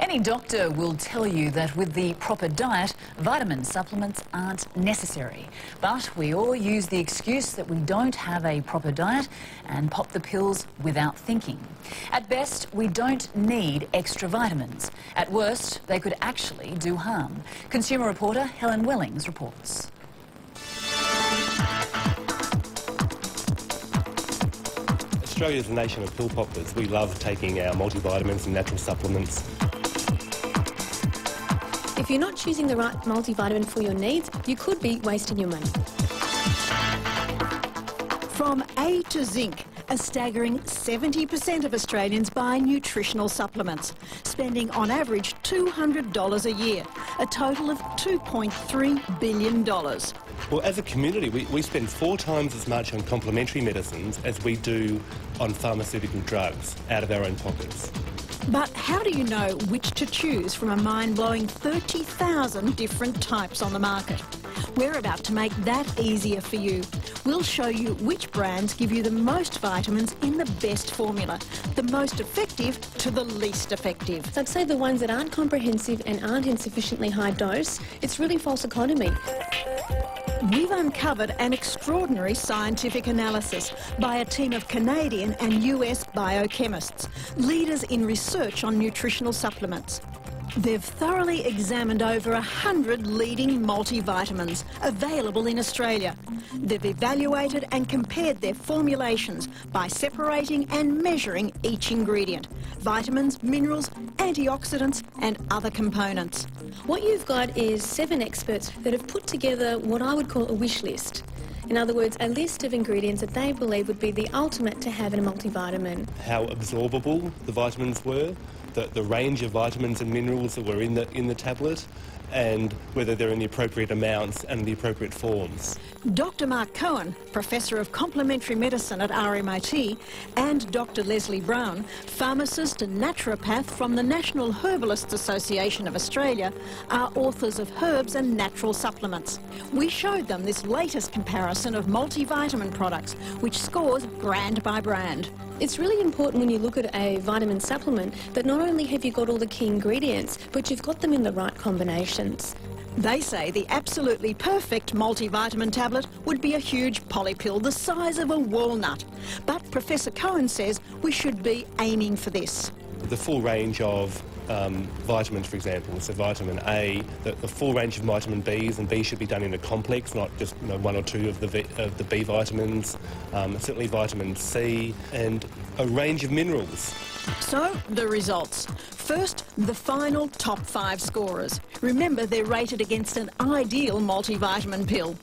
Any doctor will tell you that with the proper diet, vitamin supplements aren't necessary. But we all use the excuse that we don't have a proper diet and pop the pills without thinking. At best, we don't need extra vitamins. At worst, they could actually do harm. Consumer reporter Helen Wellings reports. Australia is a nation of pill poppers. We love taking our multivitamins and natural supplements. If you're not choosing the right multivitamin for your needs, you could be wasting your money. From A to zinc, a staggering 70% of Australians buy nutritional supplements, spending on average $200 a year, a total of $2.3 billion. Well, as a community, we, we spend four times as much on complementary medicines as we do on pharmaceutical drugs out of our own pockets. But how do you know which to choose from a mind-blowing 30,000 different types on the market? We're about to make that easier for you. We'll show you which brands give you the most vitamins in the best formula, the most effective to the least effective. So I'd say the ones that aren't comprehensive and aren't in sufficiently high dose, it's really false economy. We've uncovered an extraordinary scientific analysis by a team of Canadian and US biochemists, leaders in research on nutritional supplements. They've thoroughly examined over a hundred leading multivitamins available in Australia. They've evaluated and compared their formulations by separating and measuring each ingredient, vitamins, minerals, antioxidants and other components. What you've got is seven experts that have put together what I would call a wish list. In other words, a list of ingredients that they believe would be the ultimate to have in a multivitamin. How absorbable the vitamins were, the, the range of vitamins and minerals that were in the, in the tablet, and whether they're in the appropriate amounts and the appropriate forms. Dr Marc Cohen, Professor of Complementary Medicine at RMIT, and Dr Lesley Braun, pharmacist and naturopath from the National Herbalists Association of Australia, are authors of Herbs and Natural Supplements. We showed them this latest comparison of multivitamin products, which scores brand by brand. It's really important when you look at a vitamin supplement that not only have you got all the key ingredients, but you've got them in the right combinations. They say the absolutely perfect multivitamin tablet would be a huge polypill the size of a walnut. But Professor Cohen says we should be aiming for this. The full range of um, vitamins, for example. So vitamin A, the, the, full range of vitamin Bs, and B should be done in a complex, not just you know, one or two of the, v, of the B vitamins. Um, certainly vitamin C, and a range of minerals. So, the results. First, the final top five scorers. Remember, they're rated against an ideal multivitamin pill.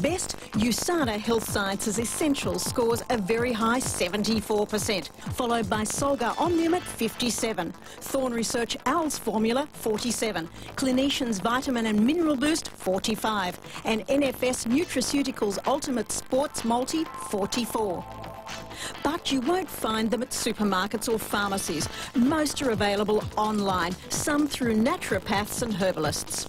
Best, USANA Health Sciences Essentials scores a very high 74%, followed by Solgar Omnium at 57, Thorne Research Al's Formula 47, Clinicians Vitamin and Mineral Boost 45, and NFS Nutraceuticals Ultimate Sports Multi 44. But you won't find them at supermarkets or pharmacies. Most are available online, some through naturopaths and herbalists.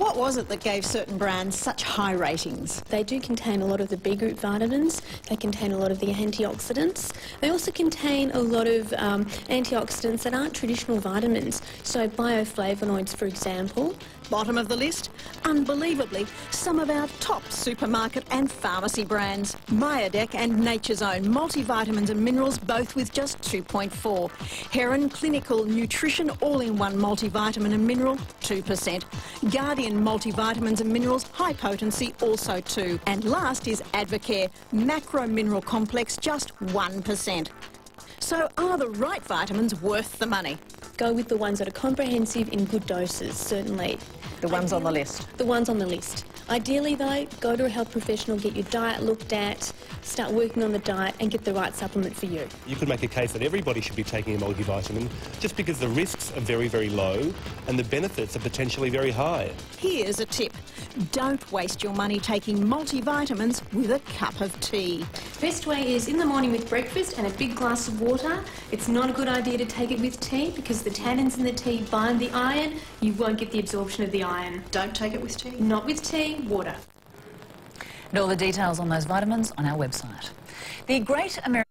What was it that gave certain brands such high ratings? They do contain a lot of the B group vitamins, they contain a lot of the antioxidants. They also contain a lot of um, antioxidants that aren't traditional vitamins, so bioflavonoids, for example. Bottom of the list, unbelievably, some of our top supermarket and pharmacy brands. Myadec and Nature's Own multivitamins and minerals, both with just 2.4. Herron Clinical Nutrition All-in-One multivitamin and mineral, 2%. Guardian multivitamins and minerals, high potency, also 2. And last is Advocare Macro Mineral Complex, just 1%. So are the right vitamins worth the money? Go with the ones that are comprehensive in good doses, certainly. The ones on the list? The ones on the list. Ideally though, go to a health professional, get your diet looked at, start working on the diet and get the right supplement for you. You could make a case that everybody should be taking a multivitamin just because the risks are very, very low and the benefits are potentially very high. Here's a tip. Don't waste your money taking multivitamins with a cup of tea. Best way is in the morning with breakfast and a big glass of water. It's not a good idea to take it with tea because the tannins in the tea bind the iron. You won't get the absorption of the iron. Don't take it with tea? Not with tea water. And all the details on those vitamins on our website. The Great American